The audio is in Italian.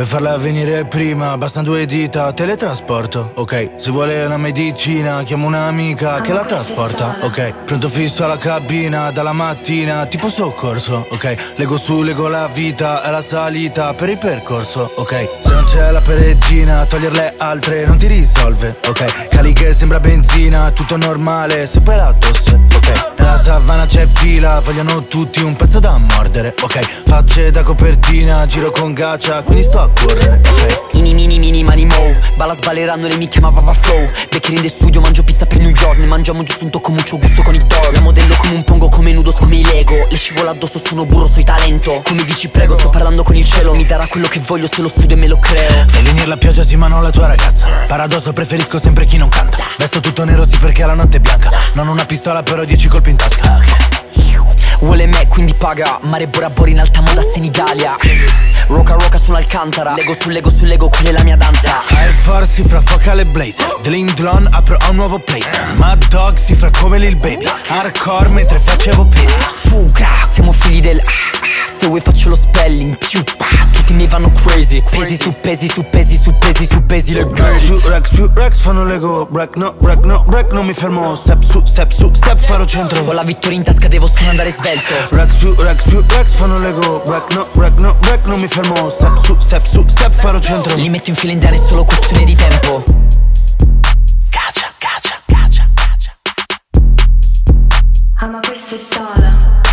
Per farla venire prima bastano due dita, teletrasporto, ok. Se vuole una medicina chiamo un'amica che la trasporta, ok. Pronto fisso alla cabina dalla mattina, tipo soccorso, ok. Lego su, lego la vita e la salita per il percorso, ok. Se non c'è la peregrina, toglierle altre non ti risolve, ok. Cali che sembra benzina, tutto normale, se poi la tosse, ok. Nella savana c'è fila, vogliono tutti un pezzo da mordere, ok. Facce da copertina, giro con gaccia, quindi sto a correre, ok. Mini mini mini mani mo. Balla sballerando le mi chiama Papa Flow. Beccherin in studio mangio pizza per New York. Ne mangiamo giusto un tocco mucho gusto con i dog. La modello come un pongo come nudos come i Lego. Le scivola addosso sono burro sui talento. Come dici prego sto parlando con il cielo. Mi darà quello che voglio se lo studio e me lo creo. Fai venire la pioggia sì ma non la tua ragazza. Paradosso preferisco sempre chi non canta. Vesto tutto nero sì perché la notte è bianca. Non ho una pistola però dieci colpi in tasca Vuole me quindi paga. Mare Bora Bora in alta moda Senigalia Roca roca sull'Alcantara. Lego su Lego su Lego quella è la mia danza. Air Force si fra focale blazer Dell'Inglon apro a un nuovo placement Mad Dog si fra come Lil Baby. Hardcore mentre facevo pesi. Fuga Siamo figli del ah, Se vuoi faccio lo spelling Più pa Tutti mi vanno crazy. Pesi su pesi su pesi su pesi su pesi Rex più it Rex più Rex fanno Lego Break no break no break non mi fermo Step su step su step farò centro. Ho la vittoria in tasca devo solo andare svelto. Rex più Rex più Rex fanno Lego Break no break no break non mi fermo Step su step su step farò centro. Li metto in fila indiana è solo questione di tempo. Caccia caccia caccia caccia. Ama queste storie